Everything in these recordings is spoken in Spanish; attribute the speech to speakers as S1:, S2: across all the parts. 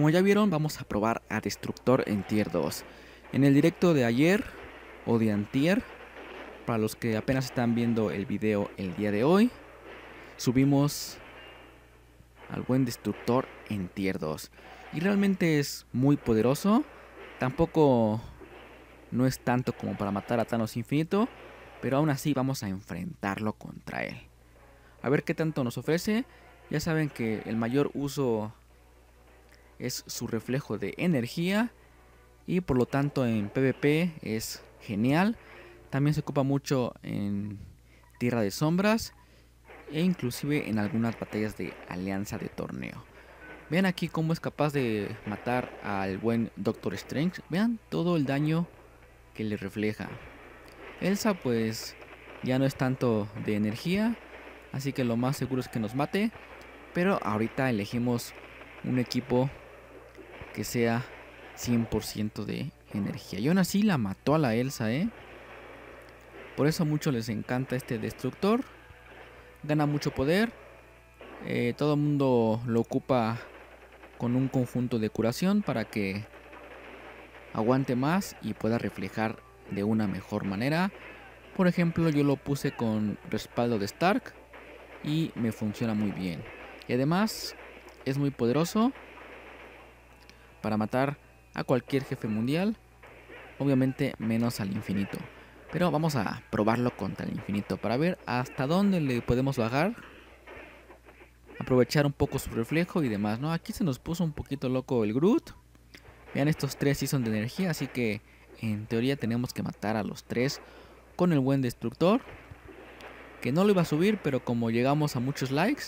S1: Como ya vieron, vamos a probar a Destructor en Tier 2. En el directo de ayer o de antier, para los que apenas están viendo el video el día de hoy, subimos al buen Destructor en Tier 2. Y realmente es muy poderoso. Tampoco no es tanto como para matar a Thanos Infinito, pero aún así vamos a enfrentarlo contra él. A ver qué tanto nos ofrece. Ya saben que el mayor uso es su reflejo de energía y por lo tanto en PvP es genial. También se ocupa mucho en Tierra de Sombras e inclusive en algunas batallas de alianza de torneo. Vean aquí cómo es capaz de matar al buen Doctor Strange. Vean todo el daño que le refleja. Elsa pues ya no es tanto de energía, así que lo más seguro es que nos mate. Pero ahorita elegimos un equipo que sea 100% de energía. Y aún así la mató a la Elsa, ¿eh? Por eso a muchos les encanta este destructor. Gana mucho poder. Eh, todo el mundo lo ocupa con un conjunto de curación para que aguante más y pueda reflejar de una mejor manera. Por ejemplo, yo lo puse con respaldo de Stark y me funciona muy bien. Y además es muy poderoso para matar a cualquier jefe mundial. Obviamente menos al infinito. Pero vamos a probarlo contra el infinito para ver hasta dónde le podemos bajar. Aprovechar un poco su reflejo y demás, ¿no? Aquí se nos puso un poquito loco el Groot. Vean, estos tres sí son de energía, así que en teoría tenemos que matar a los tres con el buen destructor. Que no lo iba a subir, pero como llegamos a muchos likes,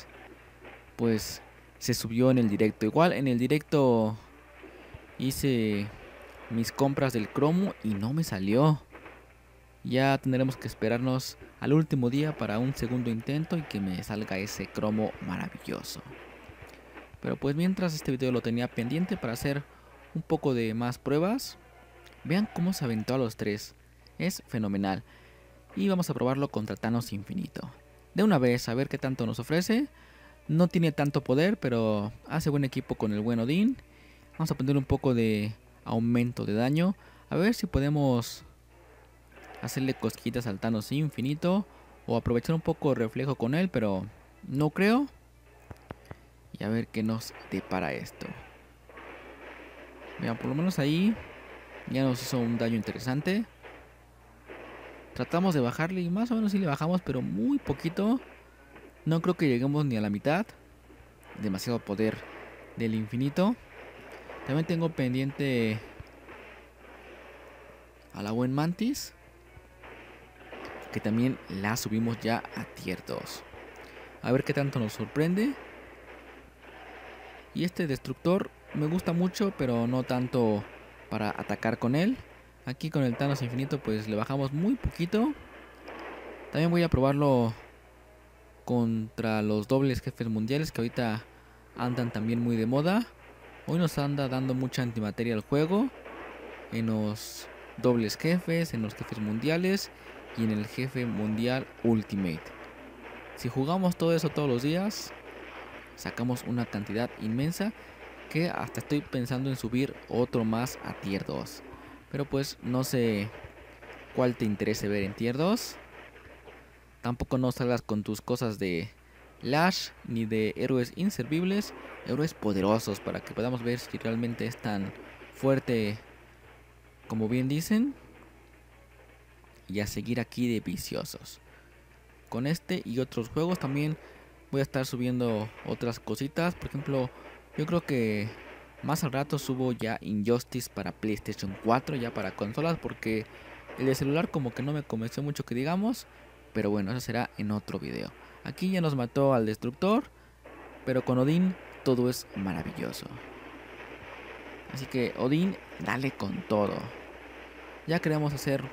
S1: pues se subió en el directo. Igual en el directo hice mis compras del cromo y no me salió. Ya tendremos que esperarnos al último día para un segundo intento y que me salga ese cromo maravilloso. Pero pues mientras este video lo tenía pendiente para hacer un poco de más pruebas. Vean cómo se aventó a los tres. Es fenomenal. Y vamos a probarlo contra Thanos Infinito. De una vez, a ver qué tanto nos ofrece. No tiene tanto poder, pero hace buen equipo con el buen Odín. Vamos a poner un poco de aumento de daño. A ver si podemos hacerle cosquitas al Thanos Infinito. O aprovechar un poco de reflejo con él, pero no creo. Y a ver qué nos depara esto. Mira, por lo menos ahí ya nos hizo un daño interesante. Tratamos de bajarle y más o menos sí le bajamos, pero muy poquito. No creo que lleguemos ni a la mitad. Demasiado poder del infinito. También tengo pendiente a la buen Mantis. Que también la subimos ya a tier 2. A ver qué tanto nos sorprende. Y este destructor me gusta mucho, pero no tanto para atacar con él. Aquí con el Thanos Infinito pues le bajamos muy poquito. También voy a probarlo contra los dobles jefes mundiales que ahorita andan también muy de moda. Hoy nos anda dando mucha antimateria al juego. En los dobles jefes, en los jefes mundiales y en el jefe mundial Ultimate. Si jugamos todo eso todos los días, sacamos una cantidad inmensa que hasta estoy pensando en subir otro más a tier 2. Pero pues no sé cuál te interese ver en tier 2. Tampoco no salgas con tus cosas de Lash ni de héroes inservibles, héroes poderosos para que podamos ver si realmente es tan fuerte como bien dicen. Y a seguir aquí de viciosos. Con este y otros juegos también voy a estar subiendo otras cositas. Por ejemplo, yo creo que más al rato subo ya Injustice para PlayStation 4, ya para consolas, porque el de celular como que no me convenció mucho que digamos. Pero bueno, eso será en otro video. Aquí ya nos mató al destructor, pero con Odín todo es maravilloso. Así que Odín, dale con todo. Ya queremos hacer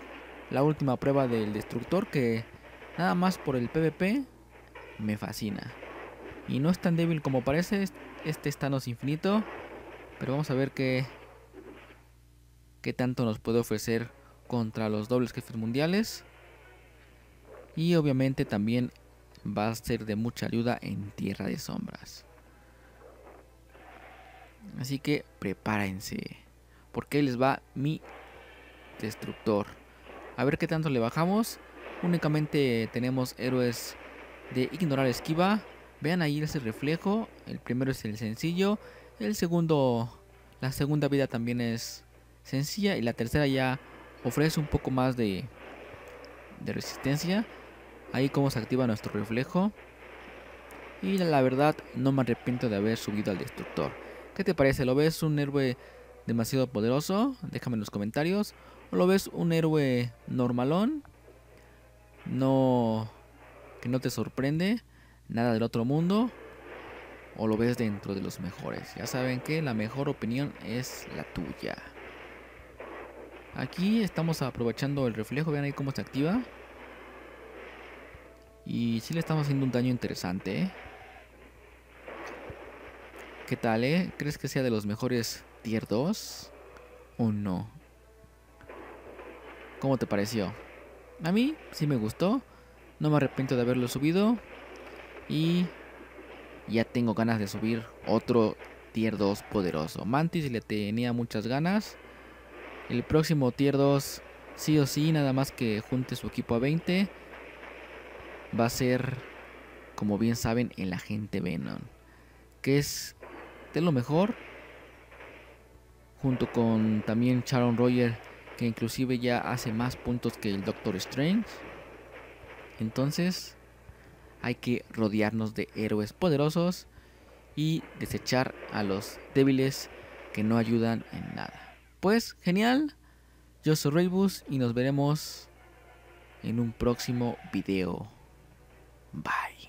S1: la última prueba del destructor que nada más por el PvP me fascina. Y no es tan débil como parece, este es Thanos infinito. Pero vamos a ver qué, qué tanto nos puede ofrecer contra los dobles jefes mundiales. Y obviamente también va a ser de mucha ayuda en Tierra de Sombras. Así que prepárense. Porque ahí les va mi destructor. A ver qué tanto le bajamos. Únicamente tenemos héroes de ignorar esquiva. Vean ahí ese reflejo. El primero es el sencillo. El segundo, la segunda vida también es sencilla. Y la tercera ya ofrece un poco más de, de resistencia. Ahí como se activa nuestro reflejo. Y la verdad no me arrepiento de haber subido al destructor. ¿Qué te parece? ¿Lo ves un héroe demasiado poderoso? Déjame en los comentarios. ¿O lo ves un héroe normalón? No... que no te sorprende. Nada del otro mundo. O lo ves dentro de los mejores. Ya saben que la mejor opinión es la tuya. Aquí estamos aprovechando el reflejo. Vean ahí cómo se activa. Y sí le estamos haciendo un daño interesante, ¿eh? ¿Qué tal, eh? ¿Crees que sea de los mejores tier 2? ¿O no? ¿Cómo te pareció? A mí sí me gustó. No me arrepiento de haberlo subido. Y ya tengo ganas de subir otro tier 2 poderoso. Mantis le tenía muchas ganas. El próximo tier 2, sí o sí, nada más que junte su equipo a 20. Va a ser, como bien saben, el agente Venom. Que es de lo mejor. Junto con también Sharon Roger, que inclusive ya hace más puntos que el Doctor Strange. Entonces, hay que rodearnos de héroes poderosos y desechar a los débiles que no ayudan en nada. Pues, genial. Yo soy Raybus y nos veremos en un próximo video. Bye.